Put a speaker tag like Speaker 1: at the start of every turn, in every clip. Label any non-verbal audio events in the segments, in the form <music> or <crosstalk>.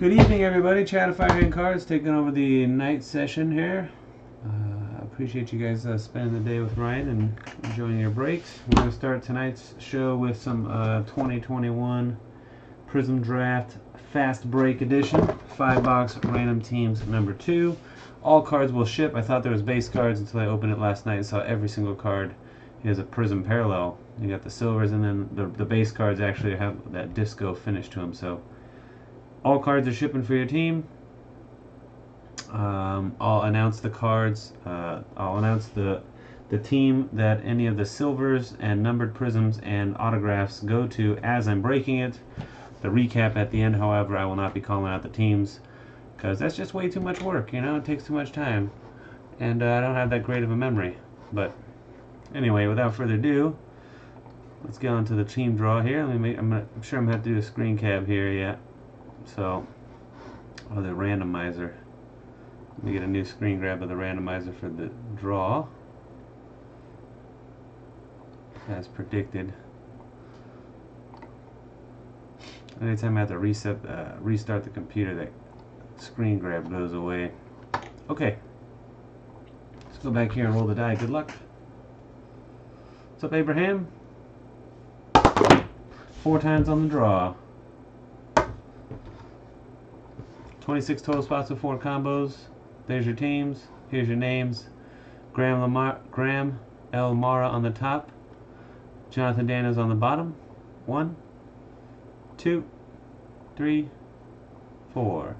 Speaker 1: Good evening, everybody. Chad of FireHand Cards taking over the night session here. Uh, appreciate you guys uh, spending the day with Ryan and enjoying your breaks. We're going to start tonight's show with some uh, 2021 Prizm Draft Fast Break Edition, five box random teams number two. All cards will ship. I thought there was base cards until I opened it last night and saw every single card is a Prizm parallel. You got the silvers and then the, the base cards actually have that disco finish to them. So all cards are shipping for your team. Um, I'll announce the cards. Uh, I'll announce the the team that any of the silvers and numbered prizms and autographs go to as I'm breaking it. The recap at the end, however, I will not be calling out the teams because that's just way too much work. You know, it takes too much time, and uh, I don't have that great of a memory. But anyway, without further ado, let's get on to the team draw here. Let me make, I'm, I'm sure I'm gonna have to do a screen cap here. Yeah. So, oh, the randomizer. Let me get a new screen grab of the randomizer for the draw. As predicted. Anytime I have to reset, uh, restart the computer, that screen grab goes away. Okay. Let's go back here and roll the die. Good luck. What's up, Abraham? Four times on the draw. 26 total spots with four combos. There's your teams. Here's your names. Graham, Lamar, Graham L. Mara on the top. Jonathan Daniels on the bottom. One, two, three, four.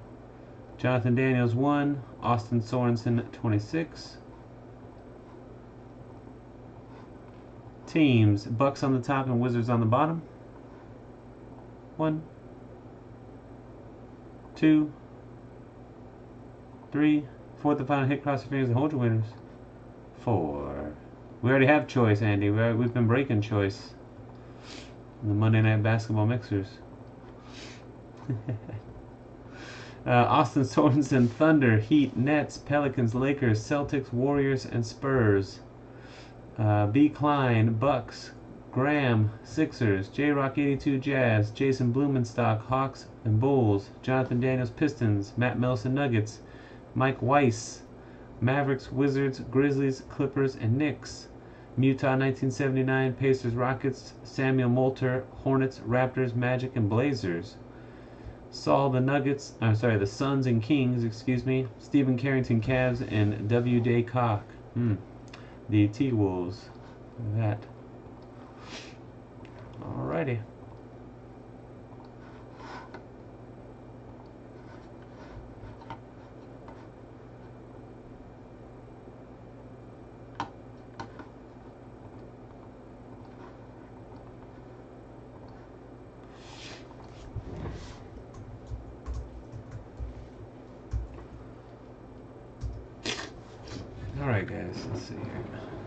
Speaker 1: Jonathan Daniels 1, Austin Sorensen 26. Teams, Bucks on the top and Wizards on the bottom. One, two, three, fourth and final hit, cross your fingers and hold your winners. Four. We already have choice, Andy. we have been breaking choice. The Monday Night Basketball Mixers. <laughs> uh, Austin Sorensen, Thunder, Heat, Nets, Pelicans, Lakers, Celtics, Warriors, and Spurs. Uh, B. Klein, Bucks, Graham, Sixers, J Rock 82 Jazz, Jason Blumenstock, Hawks and Bulls, Jonathan Daniels Pistons, Matt Melson Nuggets, Mike Weiss, Mavericks, Wizards, Grizzlies, Clippers, and Knicks. Utah 1979, Pacers, Rockets, Samuel Moulter, Hornets, Raptors, Magic, and Blazers. Saul the Nuggets, I'm sorry, the Suns and Kings, excuse me. Stephen Carrington Cavs and W. Day Cock. Hmm. The T Wolves. That. Alrighty. Alright guys, let's see here.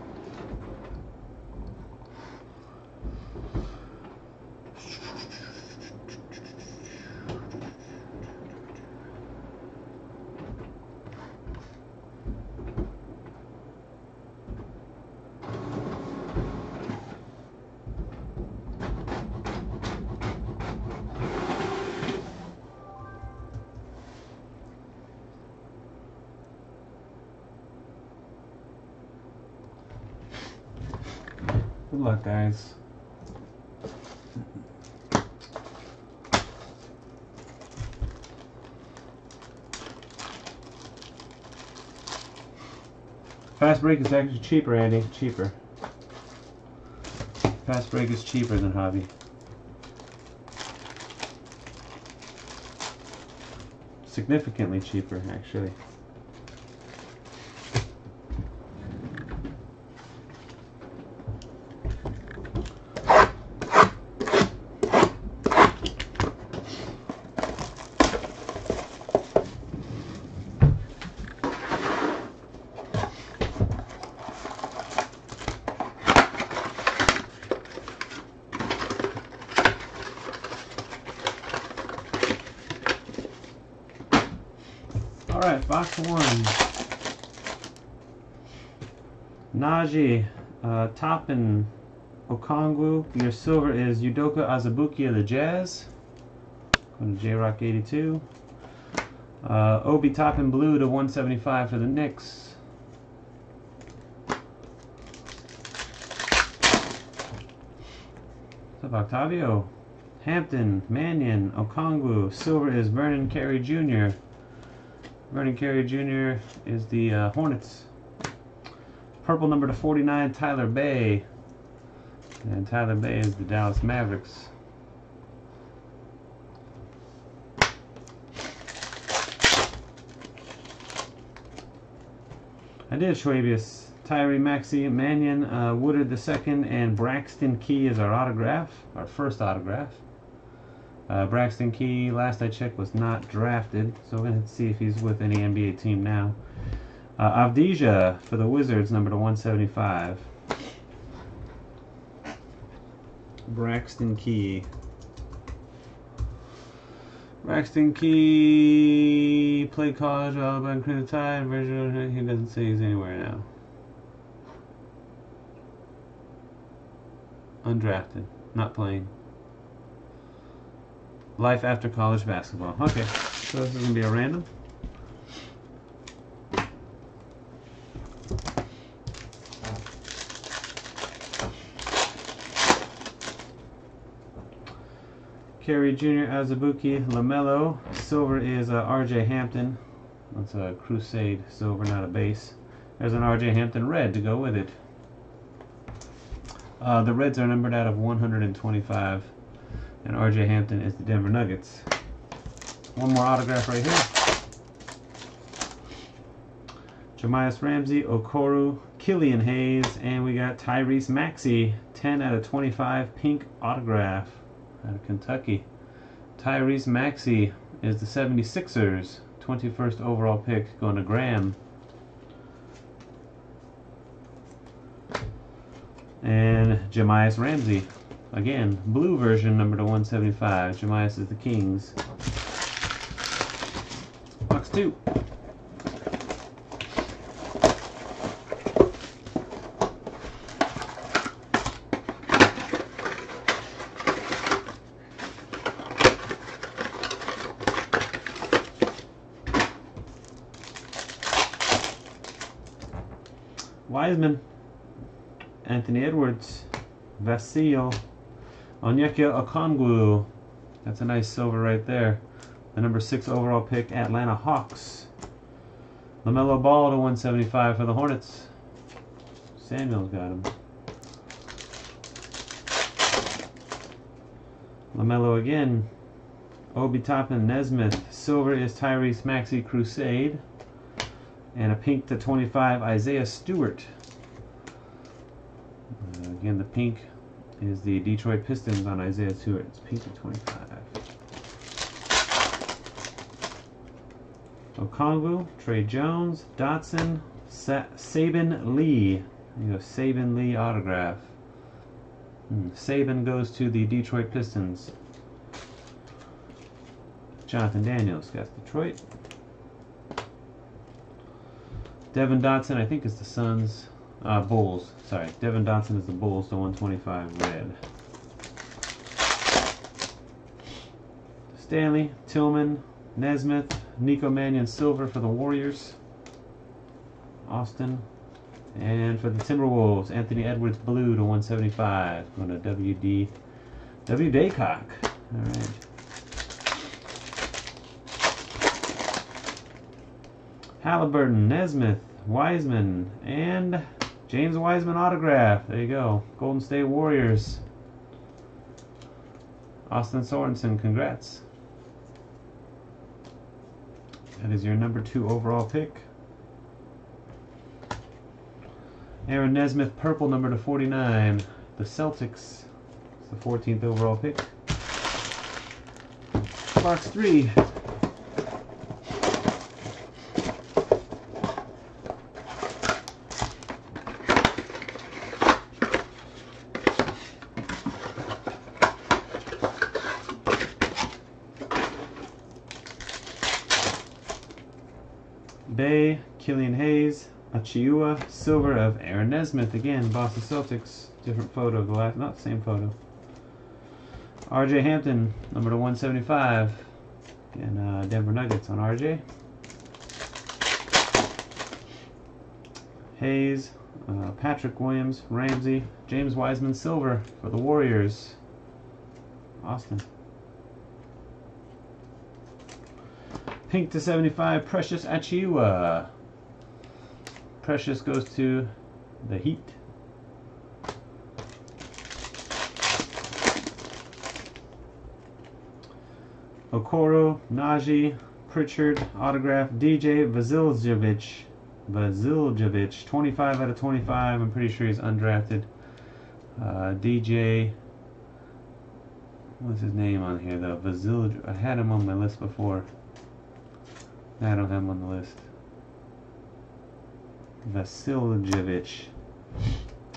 Speaker 1: Guys. Fast break is actually cheaper, Andy. Cheaper. Fast break is cheaper than hobby. Significantly cheaper, actually. Alright, box one. Naji, uh, Toppin, Okongwu. Your silver is Udoka Azubuike of the Jazz. Going to J-Rock 82. Uh, Obi Toppin blue to 175 for the Knicks. What's up, Octavio? Hampton, Mannion, Okongwu. Silver is Vernon Carey Jr. Vernon Carey Jr. is the uh, Hornets. Purple number to 49, Tyler Bey. And Tyler Bey is the Dallas Mavericks. I did Schwabius. Tyrese Maxey, Mannion, uh, Woodard II, and Braxton Key is our autograph, our first autograph. Uh, Braxton Key, last I checked, was not drafted, so we're going to see if he's with any NBA team now. Uh, Avdija for the Wizards, number to 175. Braxton Key. Braxton Key played college, Alabama Crimson Tide. He doesn't say he's anywhere now. Undrafted, not playing. Life after college basketball. Okay, so this is gonna be a random. Carey Jr., Azubuike, LaMelo. Silver is uh, RJ Hampton. That's a Crusade silver, not a base. There's an RJ Hampton red to go with it. Uh, the Reds are numbered out of 125. And RJ Hampton is the Denver Nuggets. One more autograph right here. Jahmi'us Ramsey, Okoro, Killian Hayes, and we got Tyrese Maxey, 10 out of 25 pink autograph out of Kentucky. Tyrese Maxey is the 76ers, 21st overall pick, going to Graham. And Jahmi'us Ramsey, again, blue version, number to 175. Jahmi'us is the Kings. Box two. Wiseman, Anthony Edwards, Vassell, Onyeka Okongwu. That's a nice silver right there. The number six overall pick, Atlanta Hawks. LaMelo Ball to 175 for the Hornets. Samuel's got him. LaMelo again. Obi Toppin, Nesmith. Silver is Tyrese Maxey Crusade. And a pink to 25, Isaiah Stewart. Uh, again, the pink is the Detroit Pistons on Isaiah Stewart. It's pink to 25. Okongwu, Tre Jones, Dotson, Sa Saben Lee. You go Saben Lee autograph. Hmm. Saben goes to the Detroit Pistons. Jonathan Daniels got Detroit. Devin Dotson, I think, is the Suns. Uh, Bulls. Sorry. Devin Dotson is the Bulls, the 125 red. Stanley, Tillman, Nesmith, Nico Mannion silver for the Warriors. Austin. And for the Timberwolves, Anthony Edwards blue to 175. Going to WD. W. Daycock. All right. Halliburton, Nesmith, Wiseman, and James Wiseman autograph. There you go. Golden State Warriors. Austin Sorensen, congrats. That is your number two overall pick. Aaron Nesmith, purple number to 49. The Celtics. It's the 14th overall pick. Box three. Bey, Killian Hayes, Achiuwa, silver of Aaron Nesmith. Again, Boston Celtics. Different photo, the last, not the same photo. RJ Hampton, number to 175. and uh, Denver Nuggets on RJ. Hayes, uh, Patrick Williams, Ramsey, James Wiseman, Silver for the Warriors. Austin. Pink to 75, Precious Achiuwa. Precious goes to the Heat. Okoro, Naji, Pritchard, autograph, DJ Vasiljevic. Vasiljevic, 25 out of 25. I'm pretty sure he's undrafted. Uh, DJ, what's his name on here though? Vasiljevic. I had him on my list before. I don't have him on the list. Vasiljevic.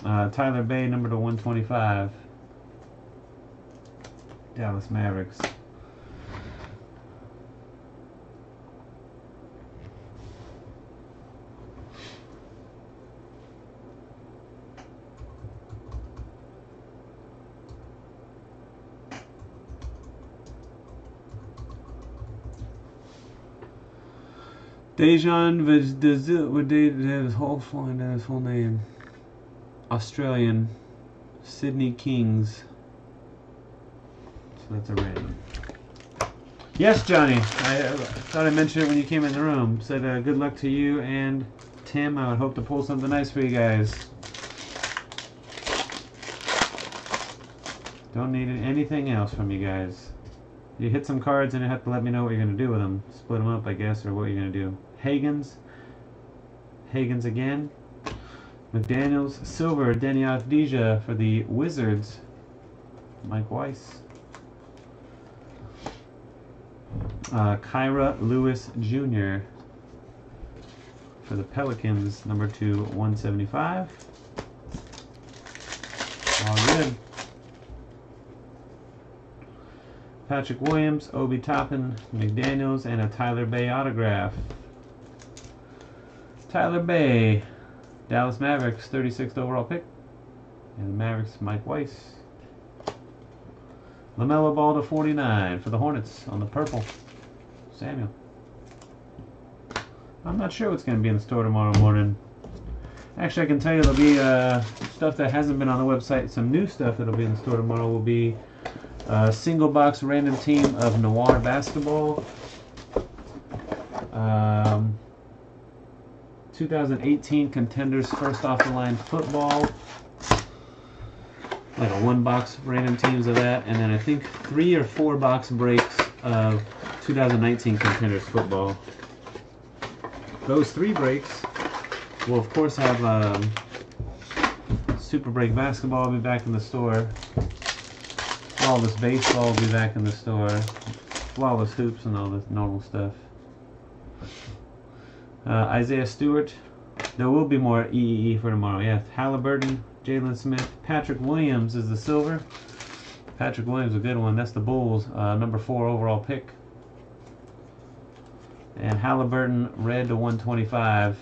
Speaker 1: Uh, Tyler Bey, number to 125. Dallas Mavericks. Dejan Vajdazil, his whole find his whole name? Australian, Sydney Kings. So that's a random. Yes, Johnny. I uh, thought I mentioned it when you came in the room. Said uh, good luck to you and Tim. I would hope to pull something nice for you guys. Don't need anything else from you guys. You hit some cards and you have to let me know what you're going to do with them. Split them up, I guess, or what you're going to do. Hagans. Hagans again. McDaniels. Silver. Deni Avdija for the Wizards. Mike Weiss. Uh, Kira Lewis Jr. for the Pelicans. Number two, 175. All good. Patrick Williams, Obi Toppin, McDaniels, and a Tyler Bey autograph. Tyler Bey, Dallas Mavericks, 36th overall pick. And the Mavericks, Mike Weiss. LaMelo Ball to 49 for the Hornets on the purple. Samuel. I'm not sure what's going to be in the store tomorrow morning. Actually, I can tell you there'll be uh, stuff that hasn't been on the website. Some new stuff that'll be in the store tomorrow will be uh, single box random team of Noir basketball. Um, 2018 contenders first off the line football. Like a one box random teams of that, and then I think three or four box breaks of 2019 contenders football. Those three breaks will of course have um, Super Break basketball will be back in the store. Flawless Baseball will be back in the store. Flawless Hoops and all this normal stuff. Uh, Isaiah Stewart. There will be more EEE for tomorrow. Yeah, Halliburton, Jalen Smith. Patrick Williams is the silver. Patrick Williams a good one. That's the Bulls. Uh, number four overall pick. And Halliburton red to 125.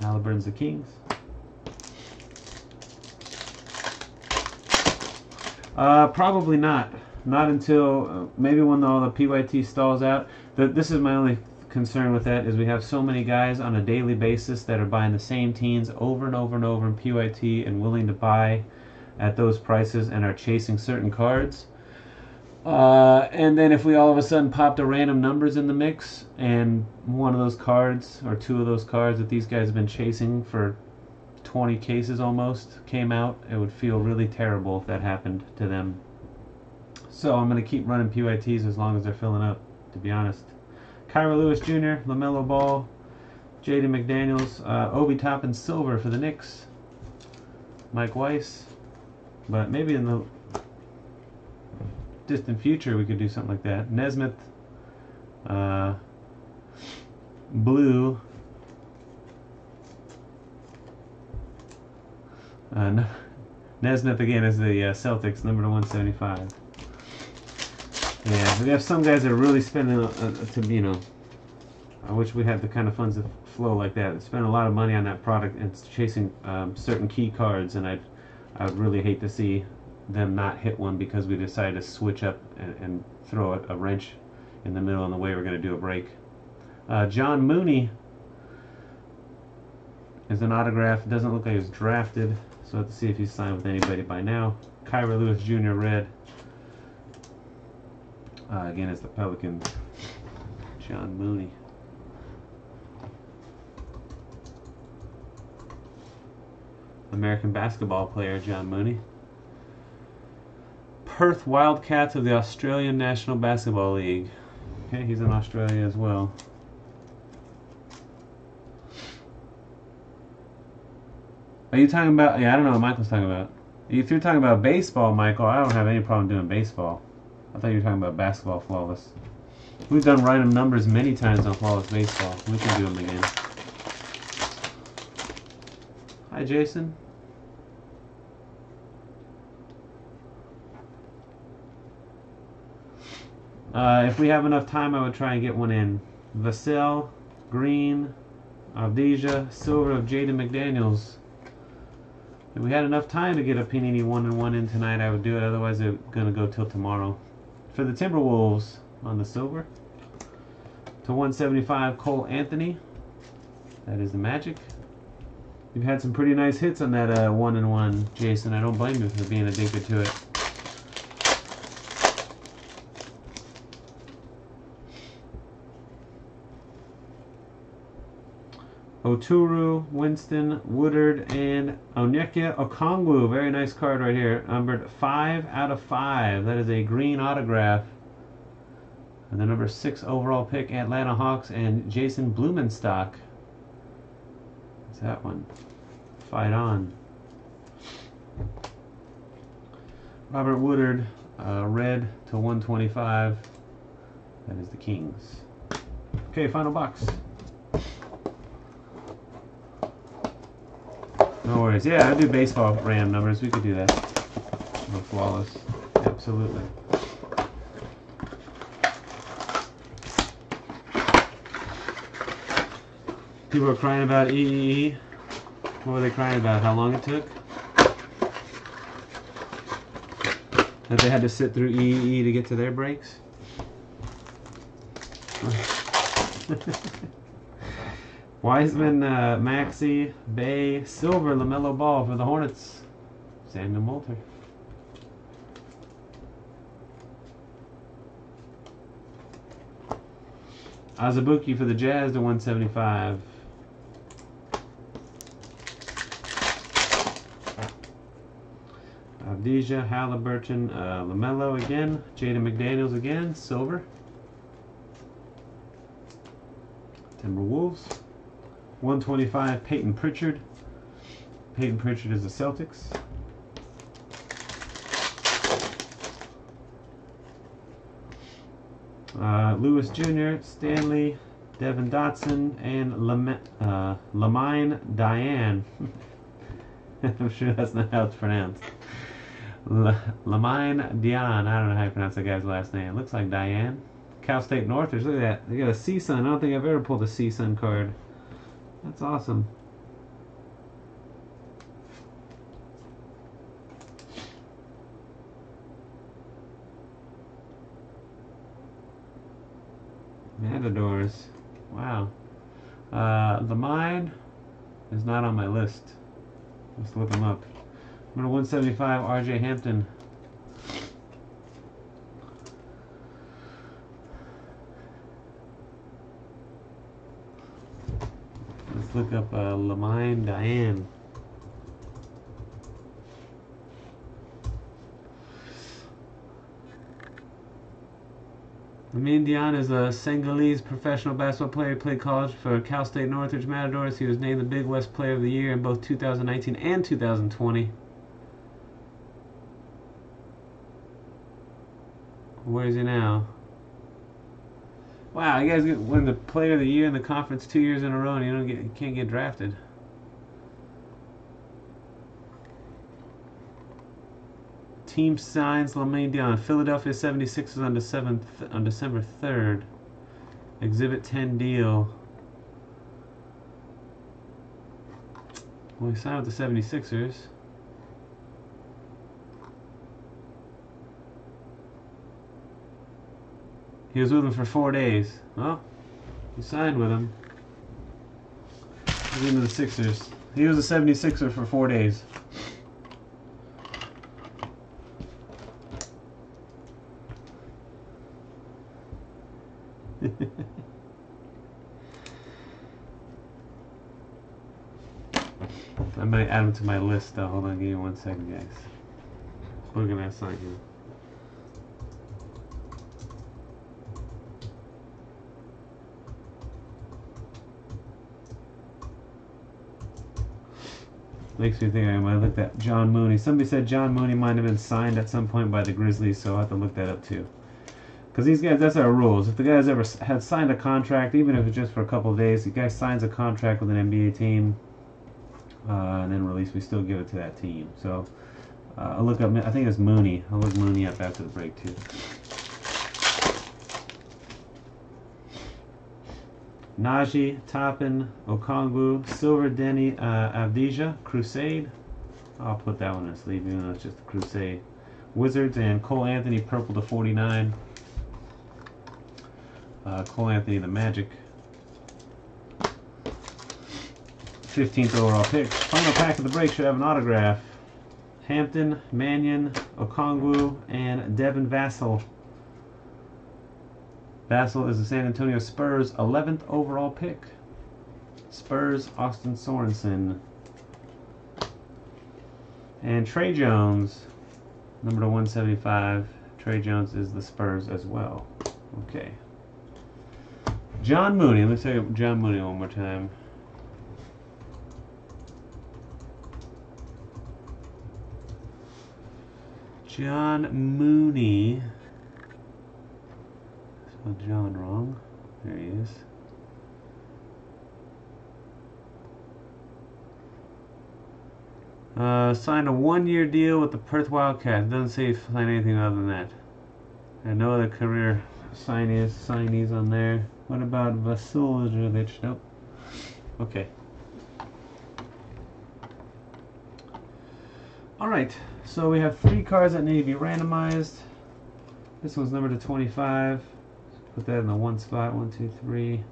Speaker 1: Halliburton's the Kings. Uh, probably not. Not until uh, maybe when all the PYT stalls out. The, this is my only concern with that is we have so many guys on a daily basis that are buying the same teams over and over and over in PYT and willing to buy at those prices and are chasing certain cards. Uh, and then if we all of a sudden popped a random numbers in the mix and one of those cards or two of those cards that these guys have been chasing for 20 cases almost came out, it would feel really terrible if that happened to them. So I'm going to keep running PYTs as long as they're filling up, to be honest. Kira Lewis Jr., LaMelo Ball, Jaden McDaniels, uh, Obi Toppin Silver for the Knicks, Mike Weiss. But maybe in the distant future we could do something like that. Nesmith, uh, Blue, Uh, <laughs> Nesmith again is the uh, Celtics, number to 175. Yeah, we have some guys that are really spending, uh, uh, to you know, I wish we had the kind of funds that flow like that. Spend a lot of money on that product and chasing um, certain key cards, and I'd, I would really hate to see them not hit one because we decided to switch up and, and throw a, a, wrench in the middle on the way we're going to do a break. Uh, John Mooney is an autograph. Doesn't look like he was drafted, so I have to see if he's signed with anybody by now. Kira Lewis Jr. red. Uh, again, it's the Pelicans. John Mooney. American basketball player John Mooney. Perth Wildcats of the Australian National Basketball League. Okay, he's in Australia as well. Are you talking about? Yeah, I don't know what Michael's talking about. If you're talking about baseball, Michael, I don't have any problem doing baseball. I thought you were talking about basketball flawless. We've done random numbers many times on flawless baseball. We can do them again. Hi, Jason. Uh, if we have enough time, I would try and get one in. Vassell, Green, Avdija, Silver of Jaden McDaniels. If we had enough time to get a Panini 1 and 1 in tonight, I would do it. Otherwise, it's going to go till tomorrow. For the Timberwolves on the silver. To 175, Cole Anthony. That is the Magic. You've had some pretty nice hits on that uh, 1 and 1, Jason. I don't blame you for being addicted to it. Oturu, Winston, Woodard, and Onyeka Okongwu. Very nice card right here. Numbered 5 out of 5. That is a green autograph. And the number 6 overall pick, Atlanta Hawks, and Jason Blumenstock. What's that one? Fight on. Robert Woodard, uh, red to 125. That is the Kings. Okay, final box. No worries. Yeah, I do baseball RAM numbers. We could do that. Flawless. Absolutely. People are crying about EEE. What were they crying about? How long it took? That they had to sit through EEE to get to their breaks? <laughs> Wiseman, uh, Maxey, Bey, Silver, LaMelo Ball for the Hornets. Samuel Moulter. Azubuike for the Jazz to 175. Avdija, Halliburton, uh, LaMelo again. Jaden McDaniels again, silver. Timberwolves. 125, Peyton Pritchard. Peyton Pritchard is the Celtics. Uh, Lewis Jr., Stanley, Devin Dotson, and Lam- uh, Lamine Diane. <laughs> I'm sure that's not how it's pronounced. L- Lamine Diane. I don't know how you pronounce that guy's last name. It looks like Diane. Cal State Northridge. Look at that. They got a CSUN. I don't think I've ever pulled a CSUN card. That's awesome. Matadors. Wow. Uh, the mine is not on my list. Let's look them up. Number 175, RJ Hampton. Look up uh, Lamine Diane. Lamine Diane is a Senegalese professional basketball player. He played college for Cal State Northridge Matadors. He was named the Big West Player of the Year in both 2019 and 2020. Where is he now? Wow, you guys get win the Player of the Year in the conference two years in a row, and you don't get, you can't get drafted. Team signs Lamine Dion. Philadelphia 76ers on December on December 3rd. Exhibit 10 deal. Well, he signed with the 76ers. He was with him for four days. Well, he signed with him. He's into the Sixers. He was a 76er for four days. <laughs> I might add him to my list though. Hold on, give me one second, guys. We're gonna assign him. Makes me think I might look at John Mooney. Somebody said John Mooney might have been signed at some point by the Grizzlies, so I'll have to look that up too. Because these guys, that's our rules. If the guy's ever had signed a contract, even if it's just for a couple days, the guy signs a contract with an NBA team, uh, and then release, we still give it to that team. So uh, I'll look up. I think it's Mooney. I'll look Mooney up after the break too. Naji, Toppin, Okongwu, Silver, Deni, uh, Avdija, Crusade. I'll put that one in sleeve, even though it's just Crusade. Wizards and Cole Anthony, purple to 49. Uh, Cole Anthony, the Magic. 15th overall pick. Final pack of the break should have an autograph. Hampton, Mannion, Okongwu, and Devin Vassell. Vassell is the San Antonio Spurs 11th overall pick. Spurs, Austin Sorensen. And Tre Jones, number to 175. Tre Jones is the Spurs as well. Okay. John Mooney. Let's say John Mooney one more time. John Mooney. John wrong. There he is. Uh, signed a one-year deal with the Perth Wildcats. Doesn't say he signed anything other than that. And no other career signees, signees on there. What about Vasiljevic? Nope. Okay. Alright, so we have three cards that need to be randomized. This one's numbered to 25. Put that in the one spot. One, two, three.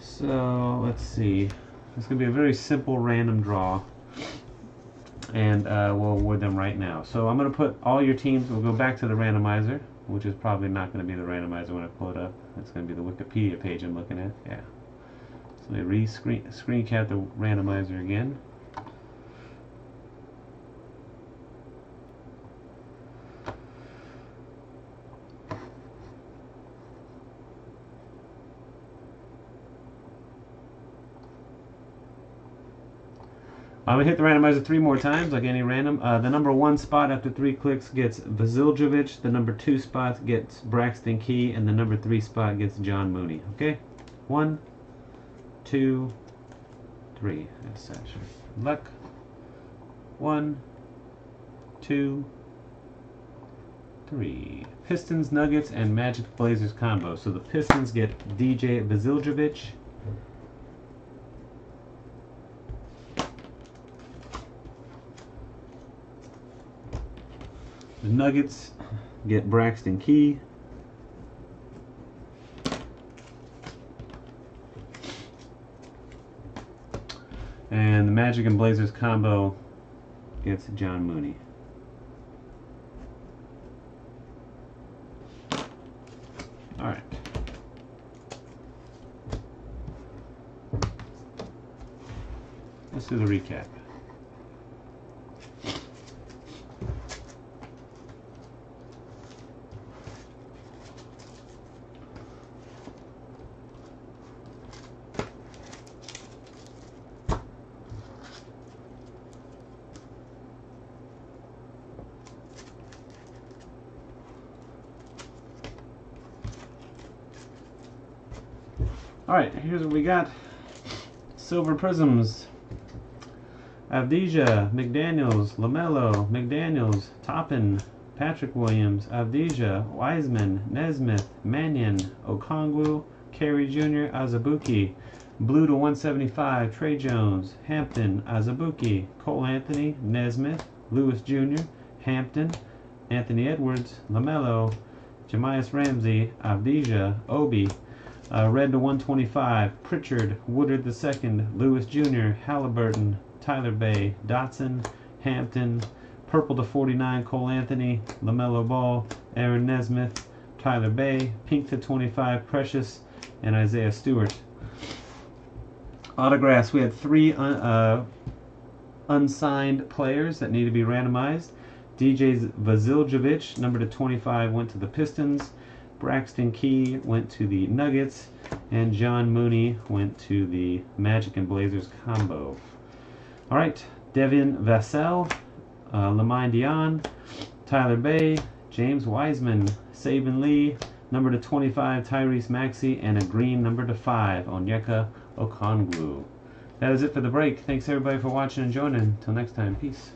Speaker 1: So, let's see. It's going to be a very simple random draw. And uh, we'll award them right now. So I'm going to put all your teams, we'll go back to the randomizer, which is probably not going to be the randomizer when I pull it up. It's going to be the Wikipedia page I'm looking at. Yeah. So let me re-screen screen cap the randomizer again. I'm going to hit the randomizer three more times, like any random. Uh, the number one spot after three clicks gets Vasiljevic. The number two spot gets Braxton Key. And the number three spot gets John Mooney. Okay? One, two, three. That's such luck. One, two, three. Pistons, Nuggets, and Magic Blazers combo. So the Pistons get DJ Vasiljevic. The Nuggets get Braxton Key. And the Magic and Blazers combo gets John Mooney. All right. Let's do the recap. Alright, here's what we got. Silver Prizms. Avdija, McDaniels, LaMelo, McDaniels, Toppin, Patrick Williams, Avdija, Wiseman, Nesmith, Mannion, Okongwu, Carey Jr., Azubuike, Blue to 175, Tre Jones, Hampton, Azubuike, Cole Anthony, Nesmith, Lewis Jr., Hampton, Anthony Edwards, LaMelo, Jahmi'us Ramsey, Avdija, Obi, uh, red to 125, Pritchard, Woodard II, Lewis Jr., Halliburton, Tyler Bey, Dotson, Hampton, purple to 49, Cole Anthony, LaMelo Ball, Aaron Nesmith, Tyler Bey, pink to 25, Precious, and Isaiah Stewart. Autographs, we had three un, uh, unsigned players that need to be randomized. DJ Vasiljevic, number to 25, went to the Pistons. Braxton Key went to the Nuggets. And John Mooney went to the Magic and Blazers combo. All right, Devin Vassell, uh, Lamine Dion, Tyler Bey, James Wiseman, Saben Lee, number to 25, Tyrese Maxey, and a green number to 5, Onyeka Okongwu. That is it for the break. Thanks everybody for watching and joining. Until next time, peace.